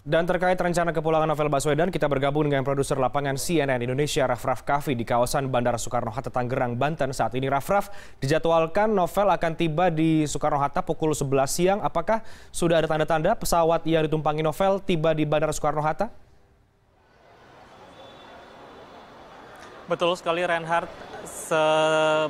Dan terkait rencana kepulangan Novel Baswedan, kita bergabung dengan produser lapangan CNN Indonesia Raff Raff Kaffi di kawasan Bandara Soekarno-Hatta, Tangerang, Banten. Saat ini Raff Raff dijadwalkan Novel akan tiba di Soekarno-Hatta pukul 11 siang. Apakah sudah ada tanda-tanda pesawat yang ditumpangi Novel tiba di Bandara Soekarno-Hatta? Betul sekali Reinhardt,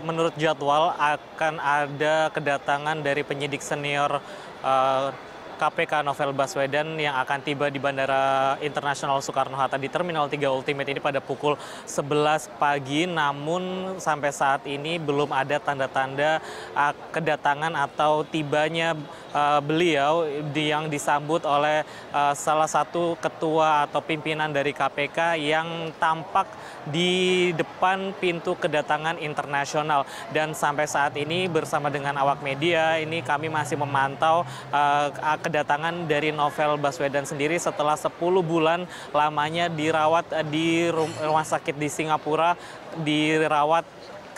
menurut jadwal akan ada kedatangan dari penyidik senior uh, KPK Novel Baswedan yang akan tiba di Bandara Internasional Soekarno-Hatta di Terminal 3 Ultimate ini pada pukul 11 pagi. Namun sampai saat ini belum ada tanda-tanda uh, kedatangan atau tibanya uh, beliau yang disambut oleh uh, salah satu ketua atau pimpinan dari KPK yang tampak di depan pintu kedatangan internasional. Dan sampai saat ini bersama dengan awak media ini kami masih memantau uh, kedatangan dari Novel Baswedan sendiri setelah 10 bulan lamanya dirawat di rumah sakit di Singapura, dirawat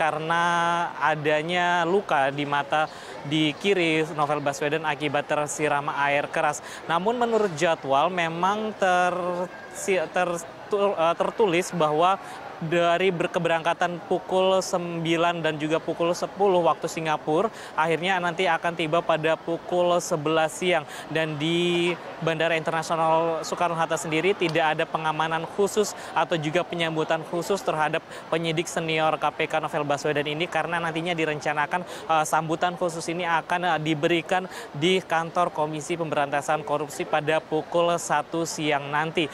karena adanya luka di mata di kiri Novel Baswedan akibat tersiram air keras. Namun menurut jadwal memang ter, ter, eh, tertulis bahwa dari berkeberangkatan pukul 9 dan juga pukul 10 waktu Singapura akhirnya nanti akan tiba pada pukul 11 siang dan di Bandara Internasional Soekarno-Hatta sendiri tidak ada pengamanan khusus atau juga penyambutan khusus terhadap penyidik senior KPK Novel Baswedan ini karena nantinya direncanakan uh, sambutan khusus ini akan uh, diberikan di kantor Komisi Pemberantasan Korupsi pada pukul 1 siang nanti.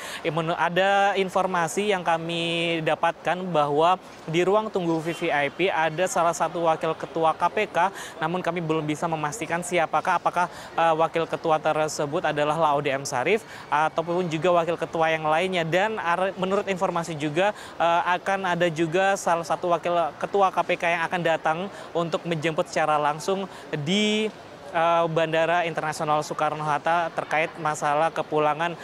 Ada informasi yang kami dapat mendapatkan bahwa di ruang tunggu VVIP ada salah satu wakil ketua KPK, namun kami belum bisa memastikan siapakah, apakah uh, wakil ketua tersebut adalah Laude M. Sarif ataupun juga wakil ketua yang lainnya. Dan menurut informasi juga uh, akan ada juga salah satu wakil ketua KPK yang akan datang untuk menjemput secara langsung di uh, Bandara Internasional Soekarno-Hatta terkait masalah kepulangan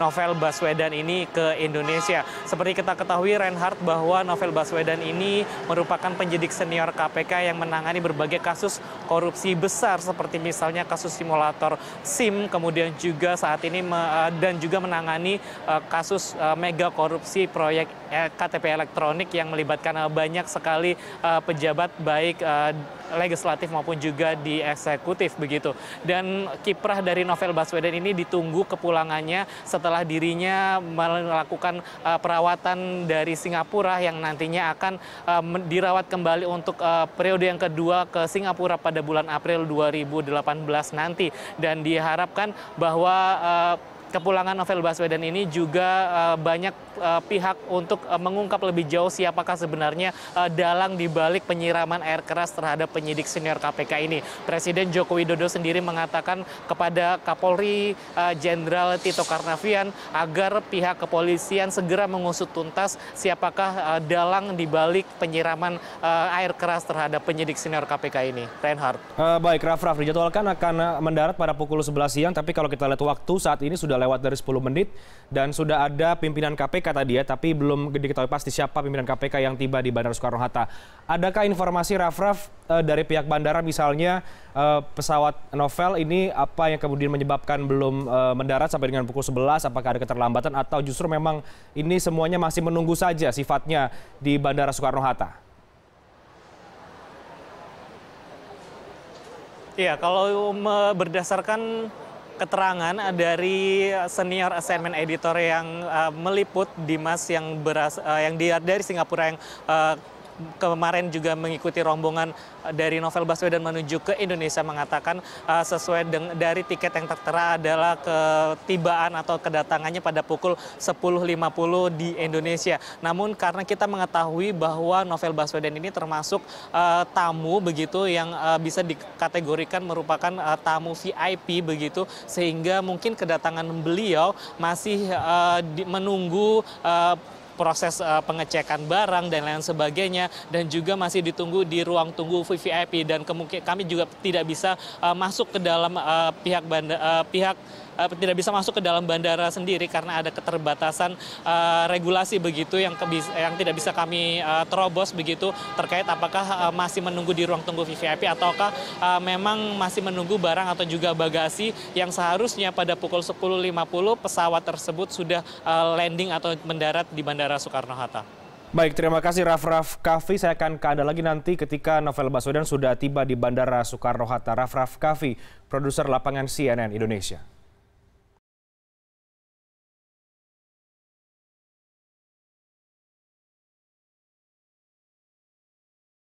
Novel Baswedan ini ke Indonesia. Seperti kita ketahui Reinhardt bahwa Novel Baswedan ini merupakan penyidik senior KPK yang menangani berbagai kasus korupsi besar seperti misalnya kasus simulator SIM, kemudian juga saat ini eh, dan juga menangani eh, kasus eh, mega korupsi proyek KTP elektronik yang melibatkan banyak sekali pejabat baik legislatif maupun juga di eksekutif begitu. Dan kiprah dari Novel Baswedan ini ditunggu kepulangannya setelah dirinya melakukan uh, perawatan dari Singapura yang nantinya akan uh, dirawat kembali untuk uh, periode yang kedua ke Singapura pada bulan April 2018 nanti. Dan diharapkan bahwa uh, kepulangan Novel Baswedan ini juga uh, banyak uh, pihak untuk uh, mengungkap lebih jauh siapakah sebenarnya uh, dalang dibalik penyiraman air keras terhadap penyidik senior KPK ini. Presiden Joko Widodo sendiri mengatakan kepada Kapolri Jenderal uh, Tito Karnavian agar pihak kepolisian segera mengusut tuntas siapakah uh, dalang dibalik penyiraman uh, air keras terhadap penyidik senior KPK ini. Reinhardt. Uh, baik, Raff Raff dijadwalkan akan mendarat pada pukul 11 siang, tapi kalau kita lihat waktu saat ini sudah lewat dari 10 menit dan sudah ada pimpinan KPK tadi ya, tapi belum diketahui pasti siapa pimpinan KPK yang tiba di Bandara Soekarno-Hatta. Adakah informasi Raff-Raff uh, dari pihak bandara misalnya uh, pesawat Novel ini apa yang kemudian menyebabkan belum uh, mendarat sampai dengan pukul 11? Apakah ada keterlambatan atau justru memang ini semuanya masih menunggu saja sifatnya di Bandara Soekarno-Hatta? Iya, kalau berdasarkan keterangan dari senior assignment editor yang uh, meliput Dimas yang beras uh, yang dia dari Singapura yang uh, kemarin juga mengikuti rombongan eh, dari Novel Baswedan menuju ke Indonesia mengatakan uh, sesuai dari tiket yang tertera adalah ketibaan atau kedatangannya pada pukul 10.50 di Indonesia. Namun karena kita mengetahui bahwa Novel Baswedan ini termasuk uh, tamu begitu yang uh, bisa dikategorikan merupakan uh, tamu VIP begitu sehingga mungkin kedatangan beliau masih uh, di, menunggu uh, proses uh, pengecekan barang dan lain sebagainya dan juga masih ditunggu di ruang tunggu VVIP dan kami juga tidak bisa uh, masuk ke dalam uh, pihak pihak tidak bisa masuk ke dalam bandara sendiri karena ada keterbatasan uh, regulasi begitu yang yang tidak bisa kami uh, terobos begitu terkait apakah masih menunggu di ruang tunggu VVIP ataukah memang masih menunggu barang atau juga bagasi yang seharusnya pada pukul 10.50 pesawat tersebut sudah landing atau mendarat di Bandara Soekarno-Hatta. Baik, terima kasih Raff-Raff Kaffi. Saya akan ke Anda lagi nanti ketika Novel Baswedan sudah tiba di Bandara Soekarno-Hatta. Raff-Raff Kaffi, produser lapangan CNN Indonesia.